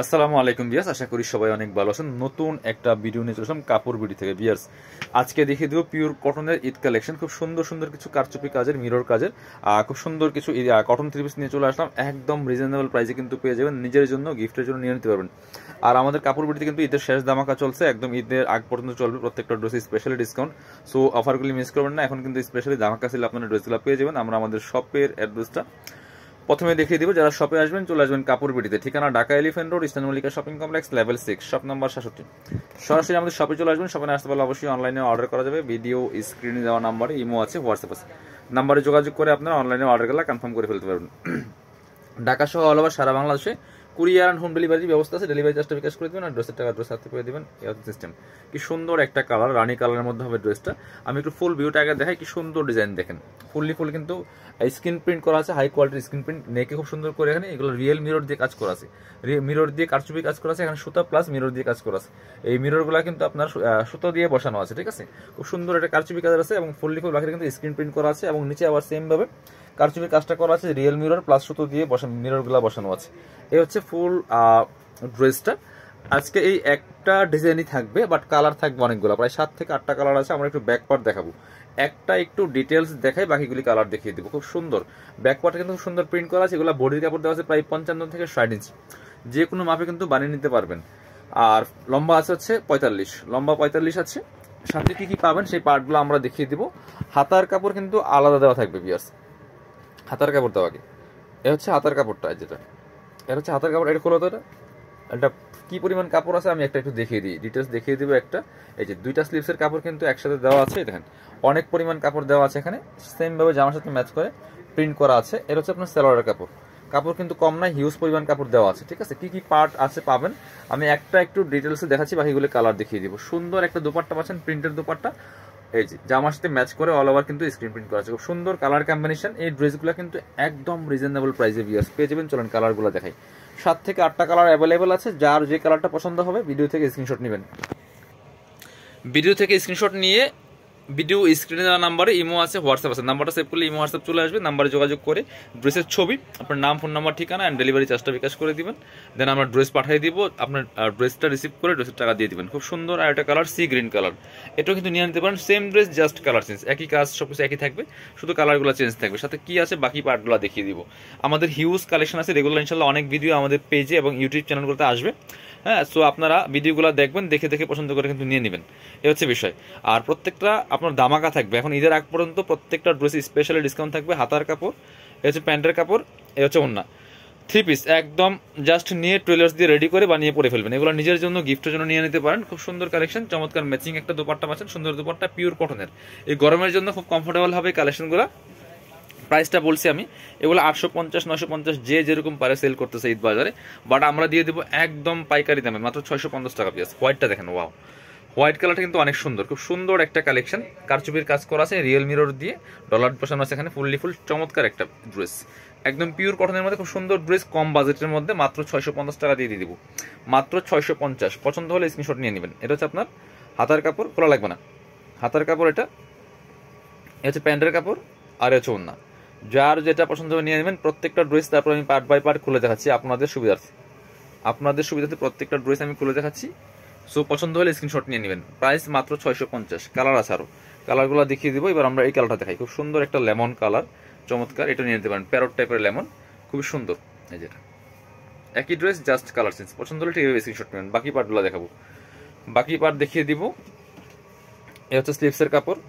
আসসালামু আলাইকুম বিয়াস আশা করি সবাই অনেক ভালো আছেন। নতুন একটা ভিডিও নিয়ে চলেছিলাম কাপড় বিডি থেকে। বিয়ার্স আজকে দেখিয়ে দেবো পিওর কটনের ঈদ কালেকশন খুব সুন্দর সুন্দর কিছু কারচুপি কাজের মিরর কাজের খুব সুন্দর কিছু কটন থ্রি পিস নিয়ে চলে আসলাম। একদম রিজনেবল প্রাইসে কিন্তু পেয়ে যাবেন। নিজের জন্য গিফটের জন্য নিয়ে নিতে পারবেন। আর আমাদের কাপড় বিডিতে কিন্তু ঈদের শেষ দামাকা চলছে। একদম ঈদের আগ পর্যন্ত চলবে। প্রত্যেকটা ড্রেসে স্পেশালি ডিসকাউন্ট সো অফারগুলি মিস করবেন না। এখন কিন্তু স্পেশালি দামাকা ছিল আপনার ড্রেসগুলো পেয়ে যাবেন। আমরা আমাদের শপের অ্যাড্রেসটা প্রথমে দেখিয়ে দিব, যারা শপে আসবেন, চলে আসবেন কাপড় বিডিতে ঠিকানা Dhaka Elephant Road, Eastern Mallika shopping complex level six shop number সাতষট্টি। সরাসরি আমাদের শপে চলে আসবেন শপে আসতে পারলে অবশ্যই অনলাইনে অর্ডার করা যাবে। ভিডিও স্ক্রিনে দেওয়া নাম্বারে ইমো আছে হোয়াটসঅ্যাপ আছে। নাম্বারে যোগাযোগ করে আপনারা অনলাইনে অর্ডার করলে কনফার্ম করে ফেলতে পারবেন। ঢাকা সহ অল ওভার সারা বাংলাদেশে কুরিয়ার অ্যান্ড হোম ডেলিভারির ব্যবস্থা আছে, ডেলিভারি চার্জটা বিকাশ করে দেবেন আর ড্রেসের টাকা ড্রেস হাতে পেয়ে দেবেন, এই হচ্ছে সিস্টেম কি সুন্দর একটা কালার রানি কালারের মধ্যে হবে ড্রেসটা আমি একটু ফুল ভিউটা আগে দেখাই, কি সুন্দর ডিজাইন দেখেন। ফুললি ফুল কিন্তু স্ক্রিন প্রিন্ট করা আছে হাই কোয়ালিটির স্ক্রিন প্রিন্ট নেকে খুব সুন্দর করে এখানে এগুলো রিয়েল মিরর দিয়ে কাজ করা আছে। মিরর দিয়ে কারচুপি কাজ করা আছে, এখানে সুতা প্লাস মিরর দিয়ে কাজ করা আছে। এই মিররগুলো কিন্তু আপনার সুতো দিয়ে বসানো আছে, ঠিক আছে? খুব সুন্দর একটা কারচুপি কাজ আছে এবং ফুললি ফুল বাকি কিন্তু স্ক্রিন প্রিন্ট করা আছে এবং নিচে আবার সেম ভাবে কারচুপির কাজটা করা আছে রিয়েল মিরর প্লাস সুতো দিয়ে বসা মিররগুলো বসানো আছে। এই হচ্ছে ফুল ড্রেসটা আজকে এই একটা ডিজাইনই থাকবে বাট কালার থাকবে অনেকগুলো। প্রায় সাত থেকে আটটা কালার আছে, আমরা একটু ব্যাক পার্ট দেখাবো। একটা একটু ডিটেলস দেখাই, বাকিগুলি কালার দেখিয়ে দিব। খুব সুন্দর। ব্যাক পার্টে কিন্তু সুন্দর প্রিন্ট করা আছে, এগুলো বডির কাপড় দেওয়া আছে প্রায় পঞ্চান্ন থেকে ষাট ইঞ্চি যে কোনো মাপে কিন্তু বানিয়ে নিতে পারবেন। আর লম্বা আছে হচ্ছে পঁয়তাল্লিশ। লম্বা পঁয়তাল্লিশ আছে। সাথে কি কি পাবেন, সেই পার্টগুলো আমরা দেখিয়ে দিব। হাতার কাপড় কিন্তু আলাদা দেওয়া থাকবে বিয়ার্স হাতার কাপড় দেওয়া আগে। এ হচ্ছে হাতার কাপড়টা যেটা। এটা হচ্ছে হাতার কাপড়, এটা খোলো তো এটা। এটা কি পরিমাণ কাপড় আছে আমি একটা একটু দেখিয়ে দিই। ডিটেলস দেখিয়ে দিব একটা। এই যে দুইটা স্লিভসের কাপড় কিন্তু একসাথে দেওয়া আছে দেখেন। অনেক পরিমাণ কাপড় দেওয়া আছে এখানে। সেমভাবে জামার সাথে ম্যাচ করে প্রিন্ট করা আছে। এটা হচ্ছে আপনার সেলোয়ারের কাপড়। কাপড় কিন্তু কম নাই হিউজ পরিমাণ কাপড় দেওয়া আছে, ঠিক আছে? কি কি পার্ট আছে পাবেন? আমি একটা একটু ডিটেলসে দেখাচ্ছি, বাকিগুলো কালার দেখিয়ে দিব। সুন্দর একটা দুপাট্টা পাচ্ছেন প্রিন্টের দুপাট্টা। এই যে জামার সাথে ম্যাচ করে অল ওভার কিন্তু স্ক্রিন প্রিন্ট করা আছে। খুব সুন্দর কালার কম্বিনেশন এই ড্রেসগুলো কিন্তু একদম রিজনেবল প্রাইসে ভিউয়ার্স পেয়ে যাবেন। চলেন কালারগুলো দেখাই। সাত থেকে আটটা কালার অ্যাভেলেবেল আছে, যার যে কালারটা পছন্দ হবে ভিডিও থেকে স্ক্রিনশট নেবেন। ভিডিও থেকে স্ক্রিনশট নিয়ে ভিডিও স্ক্রিনে দেওয়া নাম্বারে ইমো আছে, হোয়াটসঅ্যাপ আছে। নাম্বারটা সেভ করলে ইমো, হোয়াটসঅ্যাপ চলে আসবে। নাম্বারে যোগাযোগ করে ড্রেসের ছবি, আপনার নাম ফোন নাম্বার ঠিকানা অ্যান্ড ডেলিভারি চার্জটা বিকাশ করে দিবেন। দেন আমরা ড্রেস পাঠিয়ে দিব, আপনার ড্রেসটা রিসিভ করে ড্রেসের টাকা দিয়ে দিবেন। খুব সুন্দর আর একটা কালার সি গ্রিন কালার এটাও কিন্তু নিয়ে নিতে পারেন same dress just colour change একই কাজ সব কিছু একই থাকবে, শুধু কালারগুলো চেঞ্জ থাকবে। সাথে কি আছে, বাকি পার্টগুলো দেখিয়ে দিব। আমাদের হিউজ কালেকশন আছে রেগুলার ইনশাল্লাহ অনেক ভিডিও আমাদের পেজে এবং ইউটিউব চ্যানেলগুলোতে আসবে। হ্যাঁ সো আপনারা ভিডিওগুলো দেখবেন, দেখে দেখে পছন্দ করে কিন্তু নিয়ে নেবেন। এ হচ্ছে বিষয়। আর প্রত্যেকটা আপনার দামাকা থাকবে। এখন ঈদের আগ পর্যন্ত প্রত্যেকটা ড্রেসে স্পেশালি ডিসকাউন্ট থাকবে, হাতার কাপড়, এ হচ্ছে প্যান্টের কাপড়, এ হচ্ছে ওন্না। থ্রি পিস একদম জাস্ট নিয়ে টুয়েলার্স দিয়ে রেডি করে বানিয়ে পরে ফেলবেন। এগুলো নিজের জন্য গিফটের জন্য নিয়ে নিতে পারেন। খুব সুন্দর কালেকশন চমৎকার ম্যাচিং একটা দুপাট্টা পাচ্ছেন, সুন্দর দুপাট্টা পিওর কটনের এই গরমের জন্য খুব কমফোর্টেবল হবে কালেকশনগুলো প্রাইসটা বলছি আমি, এগুলো আটশো পঞ্চাশ নশো পঞ্চাশ যে যেরকম পারে সেল করতেছে ঈদ বাজারে। বাট আমরা দিয়ে দেবো একদম পাইকারি দামে, মাত্র ছয়শো পঞ্চাশ টাকা পিস হোয়াইটটা দেখেন ওয়াও হোয়াইট কালারটা কিন্তু অনেক সুন্দর, খুব সুন্দর একটা কালেকশন কারচুপির কাজ করা আছে রিয়েল মিরর দিয়ে। ডলার বসানো আছে এখানে ফুললি ফুল চমৎকার একটা ড্রেস একদম পিওর কটনের মধ্যে খুব সুন্দর ড্রেস কম বাজেটের মধ্যে, মাত্র ছয়শো পঞ্চাশ টাকা দিয়ে দিয়ে দিব। মাত্র ছয়শো পঞ্চাশ, পছন্দ হলে স্ক্রিনশট নিয়ে নেবেন। এটা হচ্ছে আপনার হাতার কাপড়, খোলা লাগবে না। হাতার কাপড় এটা হচ্ছে প্যান্টের কাপড়, আর হচ্ছে ওন্না যার যেটা পছন্দ হবে নিয়ে নেবেন, প্রত্যেকটা ড্রেস তারপর আমি পার্ট বাই পার্ট খুলে দেখাচ্ছি আপনাদের সুবিধার্থে। আপনাদের সুবিধার্থে প্রত্যেকটা ড্রেস আমি খুলে দেখাচ্ছি। সো পছন্দ হলে স্ক্রিনশট নিয়ে নেবেন। প্রাইস মাত্র ছয়শো পঞ্চাশ। কালার আছে আরও কালারগুলো দেখিয়ে দিব। এবার আমরা এই কালারটা দেখাই। খুব সুন্দর একটা লেমন কালার চমৎকার। এটা নিয়ে নিতে পারেন। প্যারট টাইপের লেমন খুবই সুন্দর। এই যেটা একই ড্রেস জাস্ট কালার চেঞ্জ পছন্দ হলে ঠিক স্ক্রিনশট নেবেন। বাকি পার্টগুলো দেখাবো। বাকি পার্ট দেখিয়ে দিব। এ হচ্ছে স্লিভসের কাপড়।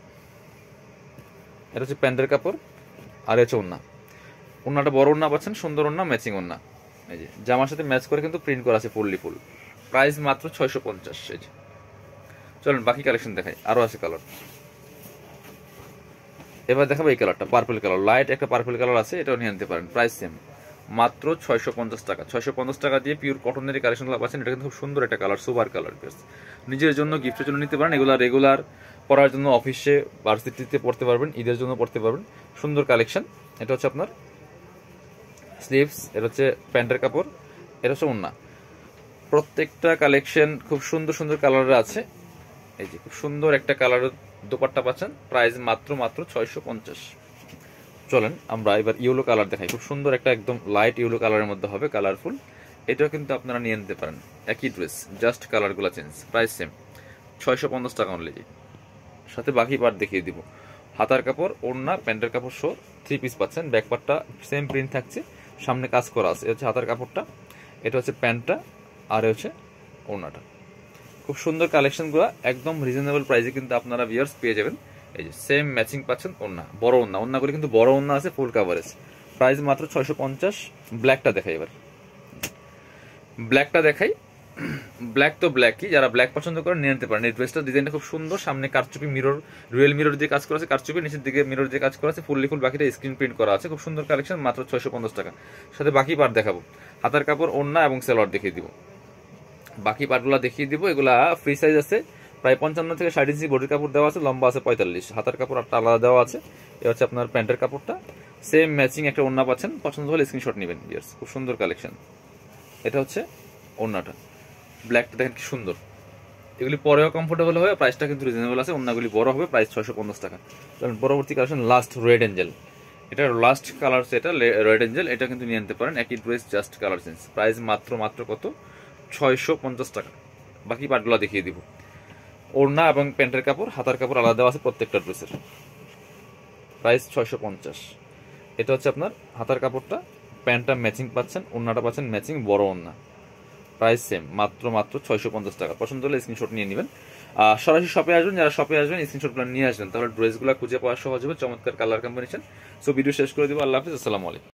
এটা হচ্ছে প্যান্টের কাপড়। আর হচ্ছে ওন্না ওন্নাটা বড় ওন্না পাচ্ছেন, সুন্দর ওন্না ম্যাচিং ওন্না এই যে, জামার সাথে ম্যাচ করে কিন্তু প্রিন্ট করা আছে ফুললি ফুল প্রাইস মাত্র ছয়শো পঞ্চাশ, এই যে। চলুন, বাকি কালেকশন দেখাই। আরও আছে কালার এবার দেখাবো এই কালারটা পার্পল কালার লাইট একটা পার্পল কালার আছে, এটাও নিয়ে আনতে পারেন প্রাইস সেম মাত্র ছয়শো পঞ্চাশ টাকা। ছয়শো পঞ্চাশ টাকা দিয়ে পিওর কটনের কালেকশনগুলো পাচ্ছেন, এটা কিন্তু খুব সুন্দর একটা কালার সুপার কালার নিজের জন্য গিফটের জন্য নিতে পারেন, এগুলো রেগুলার পরার জন্য অফিসে ভার্সিটিতে পড়তে পারবেন, ঈদের জন্য পড়তে পারবেন। সুন্দর কালেকশন এটা হচ্ছে আপনার স্লিভস এটা হচ্ছে প্যান্টের কাপড়, এটা হচ্ছে ওন্না প্রত্যেকটা কালেকশন খুব সুন্দর সুন্দর কালারের আছে। এই যে খুব সুন্দর একটা কালারের দোপাট্টা পাচ্ছেন প্রাইস মাত্র মাত্র ছয়শো পঞ্চাশ। চলেন, আমরা এবার ইয়েলো কালার দেখাই। খুব সুন্দর একটা একদম লাইট ইয়েলো কালারের মধ্যে হবে কালারফুল এটাও কিন্তু আপনারা নিয়ে নিতে পারেন। একই ড্রেস জাস্ট কালারগুলো চেঞ্জ প্রাইস সেম ছয়শো পঞ্চাশ টাকা অনলি সাথে বাকি পার্ট দেখিয়ে দিব। হাতার কাপড়, ওড়না, প্যান্টের কাপড় শো থ্রি পিস পাচ্ছেন। ব্যাক পার্টটা সেম প্রিন্ট থাকছে। সামনে কাজ করা আছে। হচ্ছে হাতার কাপড়টা, এটা হচ্ছে প্যান্টটা, আর হচ্ছে ওড়নাটা। খুব সুন্দর কালেকশনগুলো একদম রিজনেবল প্রাইসে কিন্তু আপনারা ভিউয়ার্স পেয়ে যাবেন। এই যে সেম ম্যাচিং পাচ্ছেন ওড়না, বড় ওড়না। ওড়নাগুলি কিন্তু বড় ওড়না আছে ফুল কাভারেজ প্রাইস মাত্র ছয়শো পঞ্চাশ। ব্ল্যাকটা দেখাই এবার। ব্ল্যাকটা দেখাই। ব্ল্যাক তো ব্ল্যাকই যারা ব্ল্যাক পছন্দ করে নিয়ে নিতে পারেন এই ড্রেসটা ডিজাইনটা খুব সুন্দর, সামনে কারচুপি মিরর রুয়েল মিরর দিয়ে কাজ করা আছে, কারচুপি, নিচের দিকে মিরর দিয়ে কাজ করা আছে ফুল বাকিটা স্ক্রিন প্রিন্ট করা আছে, খুব সুন্দর কালেকশন মাত্র ছয়শো পঞ্চাশ টাকা। সাথে বাকি পার্ট দেখাবো। হাতার কাপড়, ওড়না এবং সেলোয়ার দেখিয়ে দিব। বাকি পার্টগুলো দেখিয়ে দিব, এগুলা ফ্রি সাইজ আছে, প্রায় পঞ্চান্ন থেকে ষাট ইঞ্চি বডির কাপড় দেওয়া আছে, লম্বা আছে পঁয়তাল্লিশ। হাতার কাপড় একটা আলাদা দেওয়া আছে, এ হচ্ছে আপনার প্যান্টের কাপড়টা। সেম ম্যাচিং একটা ওড়না পাচ্ছেন, পছন্দ হলে স্ক্রিনশট নেবেন ইয়ার্স খুব সুন্দর কালেকশন এটা হচ্ছে ওড়নাটা। ব্ল্যাকটা দেখেন কি সুন্দর। এগুলি পরেও কমফোর্টেবল হবে প্রাইসটা কিন্তু রিজনেবল আছে, অন্যগুলি বড় হবে প্রাইস ছয়শো পঞ্চাশ টাকা। কারণ পরবর্তী কালেকশন লাস্ট রেড এঞ্জেল এটা লাস্ট কালার এটা রেড এঞ্জেল এটা কিন্তু নিয়ে নিতে পারেন, একই dress just colour change price মাত্র মাত্র কত? ছয়শো পঞ্চাশ টাকা। বাকি পার্টগুলো দেখিয়ে দিব। ওড়না এবং প্যান্টের কাপড়, হাতার কাপড় আলাদা আছে প্রত্যেকটা ড্রেসের প্রাইস ছয়শো পঞ্চাশ। এটা হচ্ছে আপনার হাতার কাপড়টা, প্যান্টটা ম্যাচিং পাচ্ছেন, ওড়নাটা পাচ্ছেন ম্যাচিং বড় ওড়না। প্রাইস সেম মাত্র মাত্র ছয়শো পঞ্চাশ টাকা। পছন্দ হলে স্ক্রিনশট নিয়ে নেবেন। সরাসরি শপে আসবেন, যারা শপে আসবেন স্ক্রিনশটগুলো নিয়ে আসবেন। তাহলে ড্রেসগুলো খুঁজে পাওয়া সহজ হবে, চমৎকার কালার কম্বিনেশন সো ভিডিও শেষ করে দেবো। আল্লাহ হাফিজ, আসসালামু আলাইকুম।